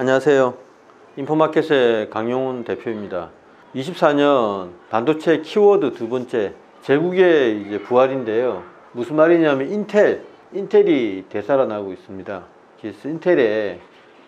안녕하세요. 인포마켓의 강용훈 대표입니다. 24년 반도체 키워드 두 번째 제국의 이제 부활인데요. 무슨 말이냐면 인텔, 인텔이 되살아나고 있습니다. 그래서 인텔의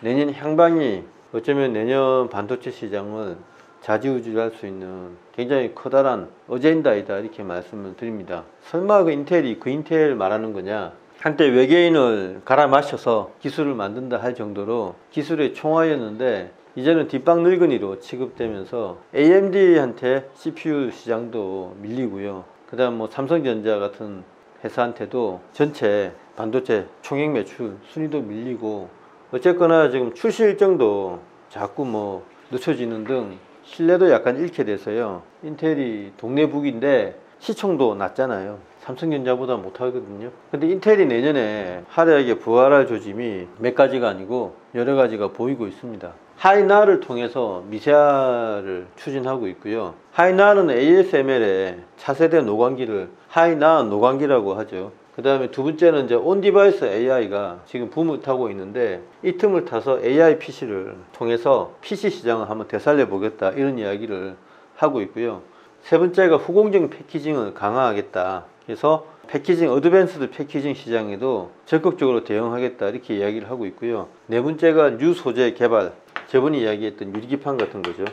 내년 향방이 어쩌면 내년 반도체 시장을 좌지우지할 수 있는 굉장히 커다란 어젠다이다 이렇게 말씀을 드립니다. 설마 그 인텔이 그 인텔 말하는 거냐? 한때 외계인을 갈아 마셔서 기술을 만든다 할 정도로 기술의 총화였는데 이제는 뒷방 늙은이로 취급되면서 AMD한테 CPU 시장도 밀리고요. 그 다음 뭐 삼성전자 같은 회사한테도 전체 반도체 총액 매출 순위도 밀리고 어쨌거나 지금 출시 일정도 자꾸 뭐 늦춰지는 등 신뢰도 약간 잃게 돼서요. 인텔이 동네북인데 시총도 낮잖아요. 삼성전자보다 못하거든요. 근데 인텔이 내년에 화려하게 부활할 조짐이 몇 가지가 아니고 여러 가지가 보이고 있습니다. High NA를 통해서 미세화를 추진하고 있고요. High NA는 ASML의 차세대 노광기를 High NA 노광기라고 하죠. 그 다음에 두 번째는 이제 on-device AI가 지금 붐을 타고 있는데 이 틈을 타서 AI PC를 통해서 PC 시장을 한번 되살려 보겠다 이런 이야기를 하고 있고요. 세 번째가 후공정 packaging을 강화하겠다. 그래서 packaging, advanced packaging 시장에도 적극적으로 대응하겠다 이렇게 이야기를 하고 있고요. 네 번째가 new 소재 개발, 저번에 이야기했던 유리기판 같은 거죠.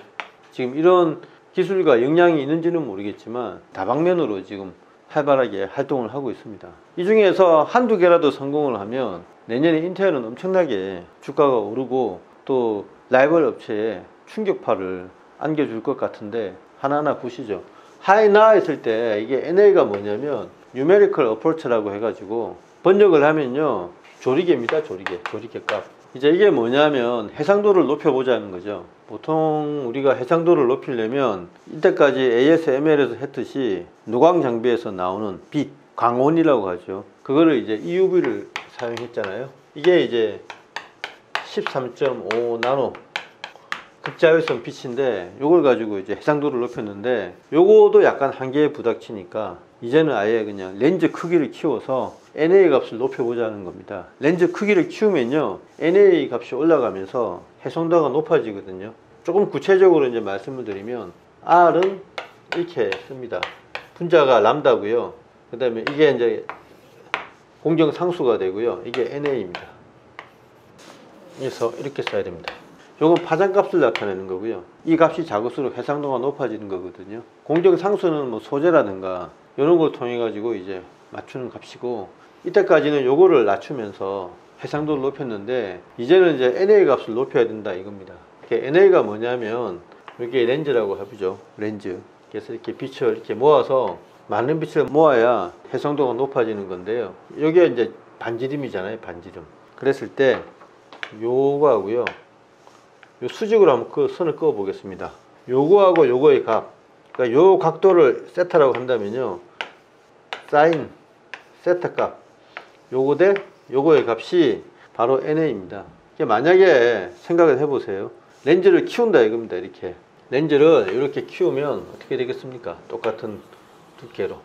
지금 이런 기술과 역량이 있는지는 모르겠지만 다방면으로 지금 활발하게 활동을 하고 있습니다. 이 중에서 한두 개라도 성공을 하면 내년에 인텔은 엄청나게 주가가 오르고 또 라이벌 업체에 충격파를 안겨줄 것 같은데 하나하나 보시죠. 하이나 했을 때 이게 NA가 뭐냐면 뉴메리컬 어프로치라고 해가지고 번역을 하면요. 조리개입니다 조리개. 조리개 값. 이제 이게 뭐냐면 해상도를 높여보자는 거죠. 보통 우리가 해상도를 높이려면 이때까지 ASML에서 했듯이 노광 장비에서 나오는 빛 광원이라고 하죠. 그거를 이제 EUV를 사용했잖아요. 이게 이제 13.5 나노 극자외선 빛인데 요걸 가지고 이제 해상도를 높였는데 요거도 약간 한계에 부닥치니까 이제는 아예 그냥 렌즈 크기를 키워서 NA 값을 높여보자는 겁니다. 렌즈 크기를 키우면요 NA 값이 올라가면서 해상도가 높아지거든요. 조금 구체적으로 이제 말씀을 드리면 R은 이렇게 씁니다. 분자가 람다고요. 그 다음에 이게 이제 공정 상수가 되고요. 이게 NA입니다. 그래서 이렇게 써야 됩니다. 요건 파장값을 나타내는 거고요. 이 값이 작을수록 해상도가 높아지는 거거든요. 공정 상수는 뭐 소재라든가 이런 걸 통해 가지고 이제 맞추는 값이고 이때까지는 요거를 낮추면서 해상도를 높였는데 이제는 이제 NA 값을 높여야 된다 이겁니다. NA가 뭐냐면 이게 렌즈라고 해보죠. 렌즈. 그래서 이렇게 빛을 이렇게 모아서 많은 빛을 모아야 해상도가 높아지는 건데요. 이게 이제 반지름이잖아요. 반지름. 그랬을 때 요거 하고요. 요 수직으로 한번 그 선을 그어 보겠습니다. 요거하고 요거의 값. 그러니까 요 각도를 세타라고 한다면요. 사인 세타 값. 요거 대 요거의 값이 바로 NA입니다. 만약에 생각을 해보세요. 렌즈를 키운다 이겁니다. 이렇게. 렌즈를 이렇게 키우면 어떻게 되겠습니까? 똑같은 두께로.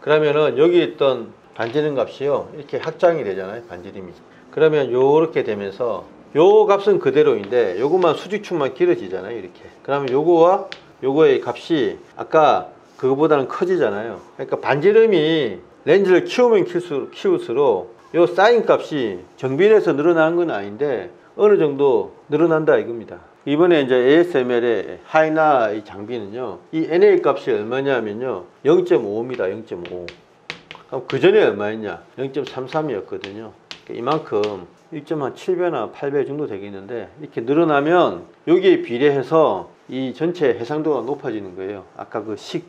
그러면은 여기 있던 반지름 값이요. 이렇게 확장이 되잖아요. 반지름이. 그러면 요렇게 되면서 요 값은 그대로인데 요것만 수직축만 길어지잖아요 이렇게. 그러면 요거와 요거의 값이 아까 그거보다는 커지잖아요. 그러니까 반지름이 렌즈를 키우면 키울수록, 키울수록 요 사인 값이 정비례해서 늘어나는 건 아닌데 어느 정도 늘어난다 이겁니다. 이번에 이제 ASML의 하이나 이 장비는요 이 NA 값이 얼마냐면요 0.5입니다 0.5 그럼 그 전에 얼마였냐? 0.33이었거든요 이만큼 1.7배나 8배 정도 되겠는데 이렇게 늘어나면 여기에 비례해서 이 전체 해상도가 높아지는 거예요. 아까 그 식에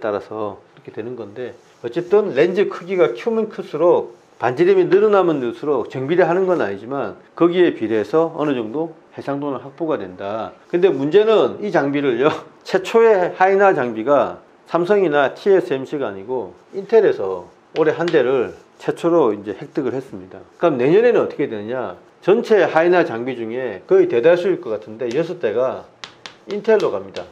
따라서 이렇게 되는 건데 어쨌든 렌즈 크기가 크면 클수록 반지름이 늘어나면 늘수록 정비례 하는 건 아니지만 거기에 비례해서 어느 정도 해상도는 확보가 된다. 근데 문제는 이 장비를요. 최초의 하이나 장비가 삼성이나 TSMC가 아니고 인텔에서 올해 한 대를 최초로 이제 획득을 했습니다. 그럼 내년에는 어떻게 되느냐? 전체 하이나 장비 중에 거의 대다수일 것 같은데 여섯 대가 인텔로 갑니다.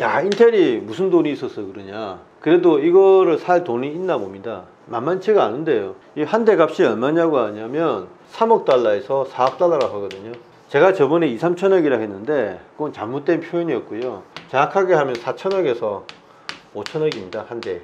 야, 인텔이 무슨 돈이 있어서 그러냐? 그래도 이거를 살 돈이 있나 봅니다. 만만치가 않은데요. 이 한 대 값이 얼마냐고 하냐면 3억 달러에서 4억 달러라고 하거든요. 제가 저번에 2, 3천억이라 했는데 그건 잘못된 표현이었고요. 정확하게 하면 4천억에서 5천억입니다. 한 대.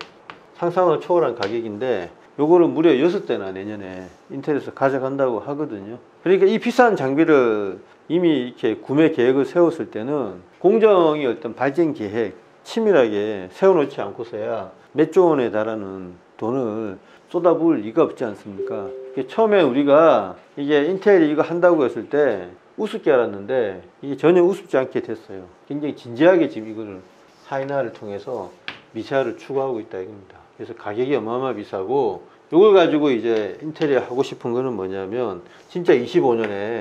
상상을 초월한 가격인데 요거를 무려 6대나 내년에 인텔에서 가져간다고 하거든요. 그러니까 이 비싼 장비를 이미 이렇게 구매 계획을 세웠을 때는 공정의 어떤 발전 계획 치밀하게 세워놓지 않고서야 몇 조 원에 달하는 돈을 쏟아부을 리가 없지 않습니까? 처음에 우리가 이게 인텔이 이거 한다고 했을 때 우습게 알았는데 이게 전혀 우습지 않게 됐어요. 굉장히 진지하게 지금 이거를 하이나를 통해서 미샤를 추구하고 있다 이겁니다. 그래서 가격이 어마어마 비싸고 이걸 가지고 이제 인텔이 하고 싶은 거는 뭐냐면 진짜 25년에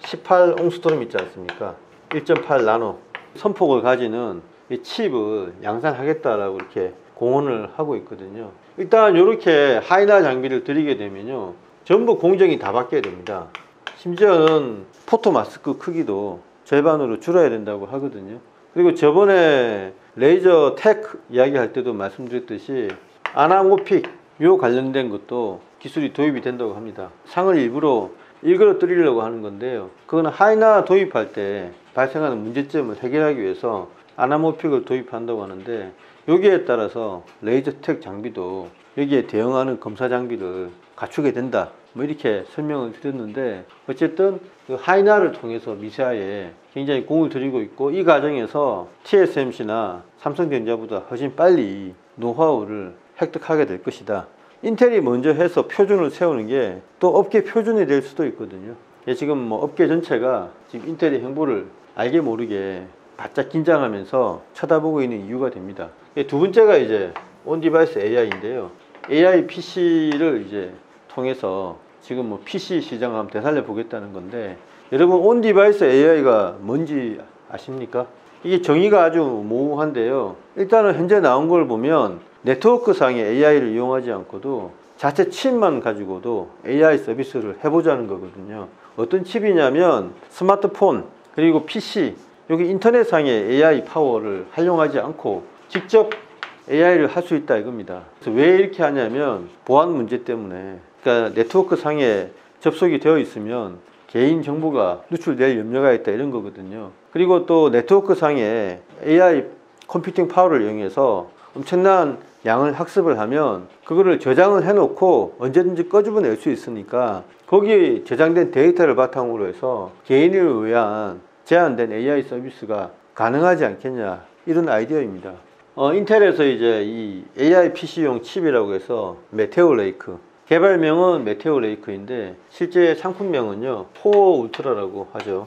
18 옹스트롬 있지 않습니까? 1.8 나노 선폭을 가지는 이 칩을 양산하겠다라고 이렇게 공언을 하고 있거든요. 일단 이렇게 하이나 장비를 들이게 되면요. 전부 공정이 다 바뀌어야 됩니다. 심지어는 photomask 크기도 절반으로 줄여야 된다고 하거든요. 그리고 저번에 레이저텍 이야기할 때도 말씀드렸듯이 anamorphic 요 관련된 것도 기술이 도입이 된다고 합니다. 상을 일부러 일그러 뜨리려고 하는 건데요. 그거는 High NA 도입할 때 발생하는 문제점을 해결하기 위해서 anamorphic을 도입한다고 하는데 여기에 따라서 레이저텍 장비도 여기에 대응하는 검사 장비를 갖추게 된다. 뭐 이렇게 설명을 드렸는데 어쨌든 그 하이나를 통해서 미사에 굉장히 공을 들이고 있고 이 과정에서 TSMC나 삼성전자보다 훨씬 빨리 노하우를 획득하게 될 것이다. 인텔이 먼저 해서 표준을 세우는 게 또 업계 표준이 될 수도 있거든요. 예, 지금 뭐 업계 전체가 지금 인텔의 행보를 알게 모르게 바짝 긴장하면서 쳐다보고 있는 이유가 됩니다. 예, 두 번째가 이제 on-device AI인데요. AI PC를 이제 통해서 지금 뭐 PC 시장을 한번 되살려 보겠다는 건데 여러분 on-device AI가 뭔지 아십니까? 이게 정의가 아주 모호한데요. 일단은 현재 나온 걸 보면 네트워크 상의 AI를 이용하지 않고도 자체 칩만 가지고도 AI 서비스를 해보자는 거거든요. 어떤 칩이냐면 스마트폰 그리고 PC 여기 인터넷상의 AI 파워를 활용하지 않고 직접 AI를 할 수 있다 이겁니다. 그래서 왜 이렇게 하냐면 보안 문제 때문에 그러니까 네트워크 상에 접속이 되어 있으면 개인 정보가 누출될 염려가 있다 이런 거거든요. 그리고 또 네트워크 상에 AI computing 파워를 이용해서 엄청난 양을 학습을 하면 그거를 저장을 해놓고 언제든지 꺼집어낼 수 있으니까 거기에 저장된 데이터를 바탕으로 해서 개인을 위한 제한된 AI 서비스가 가능하지 않겠냐 이런 아이디어입니다. 어, 인텔에서 이제 이 AI PC용 칩이라고 해서 Meteor Lake 개발명은 Meteor Lake인데 실제 상품명은요 Core Ultra라고 하죠.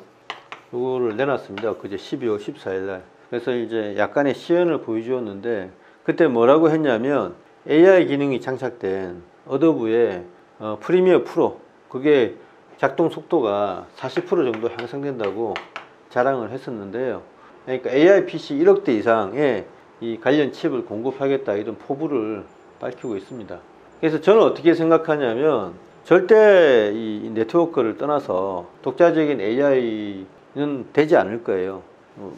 이거를 내놨습니다. 그제 12월 14일 날. 그래서 이제 약간의 시연을 보여주었는데 그때 뭐라고 했냐면 AI 기능이 장착된 Adobe의 어, Premiere Pro 그게 작동 속도가 40% 정도 향상된다고 자랑을 했었는데요. 그러니까 AI PC 1억대 이상의 이 관련 칩을 공급하겠다 이런 포부를 밝히고 있습니다. 그래서 저는 어떻게 생각하냐면 절대 이 네트워크를 떠나서 독자적인 AI는 되지 않을 거예요.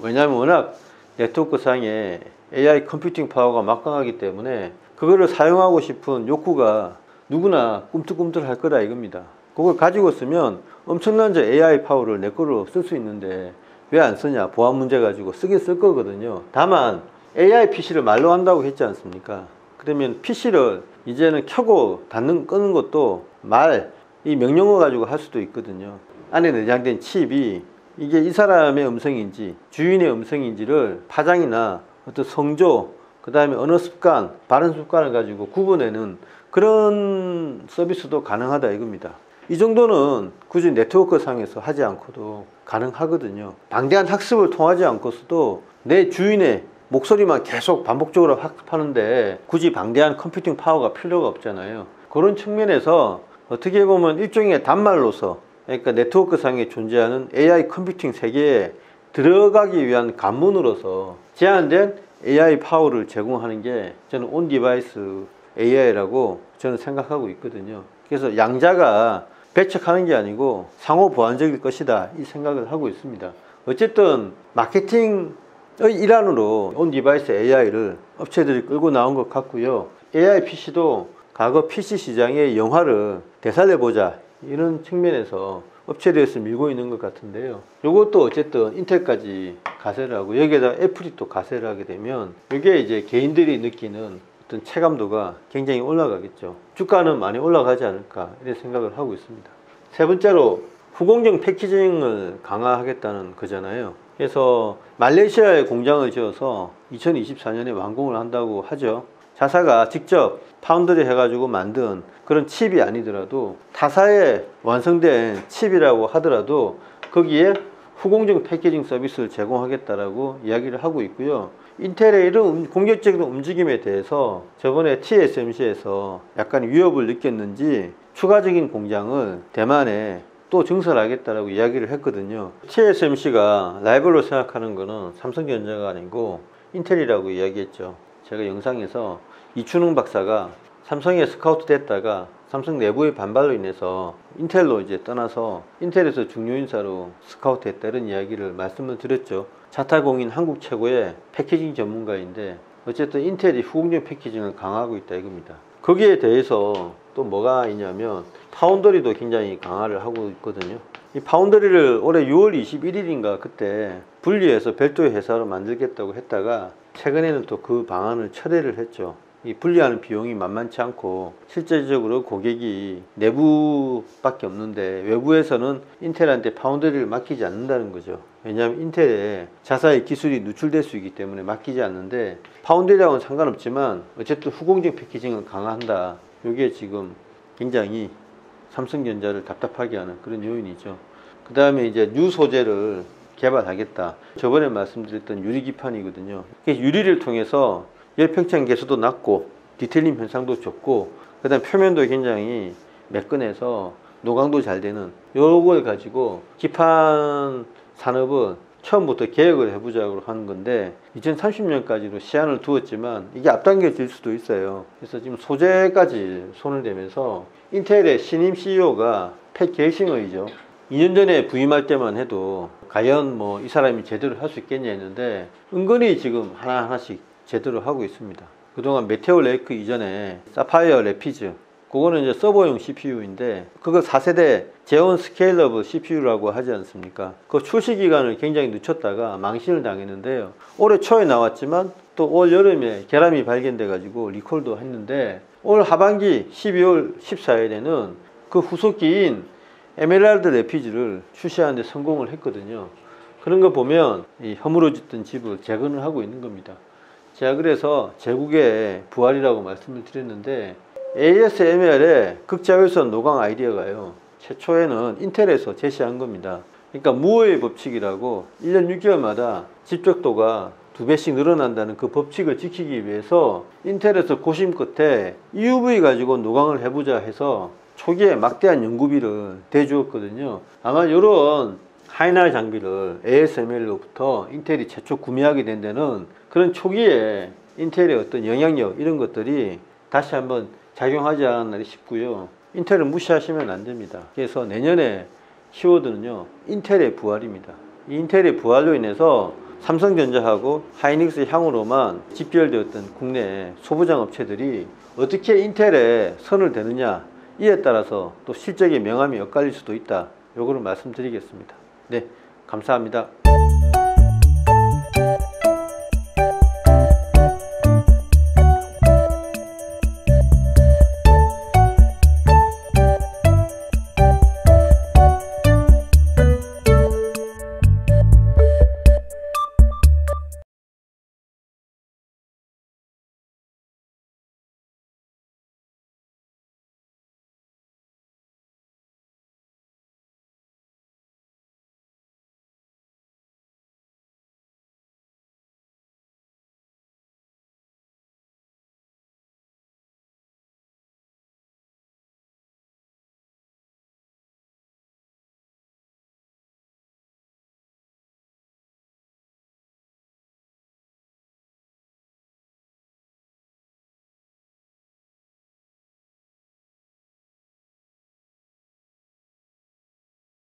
왜냐하면 워낙 네트워크 상에 AI 컴퓨팅 파워가 막강하기 때문에 그거를 사용하고 싶은 욕구가 누구나 꿈틀꿈틀 할 거다 이겁니다. 그걸 가지고 쓰면 엄청난 저 AI 파워를 내 거로 쓸 수 있는데 왜 안 쓰냐? 보안 문제 가지고 쓰긴 쓸 거거든요. 다만 AI PC를 말로 한다고 했지 않습니까? 그러면 PC를 이제는 켜고 닫는 끄는 것도 말 이 명령어 가지고 할 수도 있거든요. 안에 내장된 칩이 이게 이 사람의 음성인지 주인의 음성인지를 파장이나 어떤 성조, 그 다음에 언어 습관, 발음 습관을 가지고 구분해는 그런 서비스도 가능하다 이겁니다. 이 정도는 굳이 네트워크 상에서 하지 않고도 가능하거든요. 방대한 학습을 통하지 않고서도 내 주인의 목소리만 계속 반복적으로 학습하는데 굳이 방대한 computing 파워가 필요가 없잖아요. 그런 측면에서 어떻게 보면 일종의 단말로서 그러니까 네트워크 상에 존재하는 AI computing 세계에 들어가기 위한 관문으로서 제한된 AI 파워를 제공하는 게 저는 on-device AI라고 저는 생각하고 있거든요. 그래서 양자가 배척하는 게 아니고 상호 보완적일 것이다 이 생각을 하고 있습니다. 어쨌든 마케팅의 일환으로 on-device AI를 업체들이 끌고 나온 것 같고요. AI PC도 과거 PC 시장의 영화를 되살려보자 이런 측면에서 업체들에서 밀고 있는 것 같은데요. 이것도 어쨌든 인텔까지 가세를 하고 여기에다 애플이 또 가세를 하게 되면 이게 이제 개인들이 느끼는 어떤 체감도가 굉장히 올라가겠죠. 주가는 많이 올라가지 않을까 이런 생각을 하고 있습니다. 세 번째로 후공정 패키징을 강화하겠다는 거잖아요. 그래서 말레이시아에 공장을 지어서 2024년에 완공을 한다고 하죠. 자사가 직접 파운드리 해가지고 만든 그런 칩이 아니더라도 타사에 완성된 칩이라고 하더라도 거기에 후공정 패키징 서비스를 제공하겠다라고 이야기를 하고 있고요. 인텔의 이런 음- 공격적인 움직임에 대해서 저번에 TSMC에서 약간 위협을 느꼈는지 추가적인 공장을 대만에 또 증설하겠다라고 이야기를 했거든요. TSMC가 라이벌로 생각하는 거는 삼성전자가 아니고 인텔이라고 이야기했죠. 제가 영상에서 이춘흥 박사가 삼성에 스카우트 됐다가 삼성 내부의 반발로 인해서 인텔로 이제 떠나서 인텔에서 중요 인사로 스카우트 했다 이런 이야기를 말씀을 드렸죠. 자타공인 한국 최고의 패키징 전문가인데 어쨌든 인텔이 후공정 패키징을 강화하고 있다 이겁니다. 거기에 대해서 또 뭐가 있냐면 파운더리도 굉장히 강화를 하고 있거든요. 이 파운더리를 올해 6월 21일인가 그때 분리해서 별도의 회사로 만들겠다고 했다가 최근에는 또 그 방안을 철회를 했죠. 이 분리하는 비용이 만만치 않고 실제적으로 고객이 내부밖에 없는데 외부에서는 인텔한테 파운더리를 맡기지 않는다는 거죠. 왜냐하면 인텔에 자사의 기술이 누출될 수 있기 때문에 맡기지 않는데 파운드리하고는 상관없지만 어쨌든 후공정 패키징을 강화한다. 이게 지금 굉장히 삼성전자를 답답하게 하는 그런 요인이죠. 그 다음에 이제 new 소재를 개발하겠다. 저번에 말씀드렸던 유리 기판이거든요. 그래서 유리를 통해서 열팽창 개수도 낮고 detailing 현상도 좋고 그다음 표면도 굉장히 매끈해서 노광도 잘 되는 요걸 가지고 기판 산업은 처음부터 개혁을 해보자고 하는 건데 2030년까지로 시한을 두었지만 이게 앞당겨질 수도 있어요. 그래서 지금 소재까지 손을 대면서 인텔의 신임 CEO가 팻 겔싱어이죠. 2년 전에 부임할 때만 해도 과연 뭐 이 사람이 제대로 할 수 있겠냐 했는데 은근히 지금 하나하나씩 제대로 하고 있습니다. 그동안 Meteor Lake 이전에 Sapphire Rapids 그거는 이제 서버용 CPU인데 그거 4세대 Xeon Scalable CPU라고 하지 않습니까? 그 출시 기간을 굉장히 늦췄다가 망신을 당했는데요. 올해 초에 나왔지만 또 올 여름에 결함이 발견돼 가지고 리콜도 했는데 올 하반기 12월 14일에는 그 후속기인 Emerald Rapids를 출시하는데 성공을 했거든요. 그런 거 보면 이 허물어졌던 집을 재건을 하고 있는 겁니다. 제가 그래서 제국의 부활이라고 말씀을 드렸는데 ASML의 극자외선 노광 아이디어가요. 최초에는 인텔에서 제시한 겁니다. 그러니까 무어의 법칙이라고 1년 6개월마다 집적도가 두 배씩 늘어난다는 그 법칙을 지키기 위해서 인텔에서 고심 끝에 EUV 가지고 노광을 해보자 해서 초기에 막대한 연구비를 대주었거든요. 아마 이런 하이날 장비를 ASML로부터 인텔이 최초 구매하게 된 데는 그런 초기에 인텔의 어떤 영향력 이런 것들이 다시 한번 작용하지 않았나 싶고요. 인텔을 무시하시면 안 됩니다. 그래서 내년에 키워드는요, 인텔의 부활입니다. 이 인텔의 부활로 인해서 삼성전자하고 하이닉스 향으로만 집결되었던 국내 소부장 업체들이 어떻게 인텔에 선을 대느냐 이에 따라서 또 실적의 명암이 엇갈릴 수도 있다. 요거를 말씀드리겠습니다. 네, 감사합니다.